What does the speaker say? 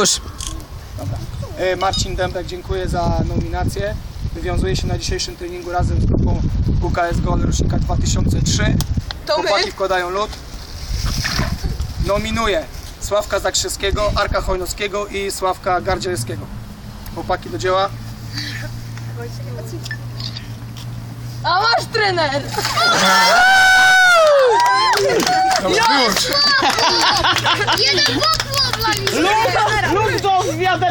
Już. E, Marcin Dębek, dziękuję za nominację. Wywiązuje się na dzisiejszym treningu razem z grupą UKS Gol rocznika 2003. To my. Wkładają lód. Nominuję Sławka Zakrzewskiego, Arka Chojnowskiego i Sławka Gardzielskiego. Chłopaki do dzieła. A masz trener! Jeden bok dla mnie.